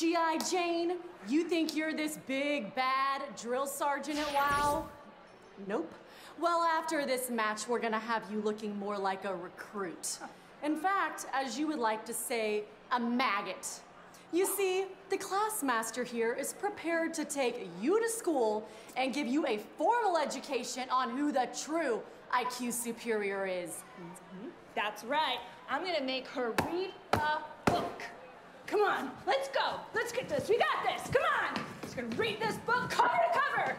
G.I. Jane, you think you're this big, bad drill sergeant at WoW? Nope. Well, after this match, we're gonna have you looking more like a recruit. In fact, as you would like to say, a maggot. You see, the Classmaster here is prepared to take you to school and give you a formal education on who the true IQ superior is. Mm-hmm. That's right. I'm gonna make her read a book. Come on, let's this. We got this. Come on. Just gonna read this book cover to cover.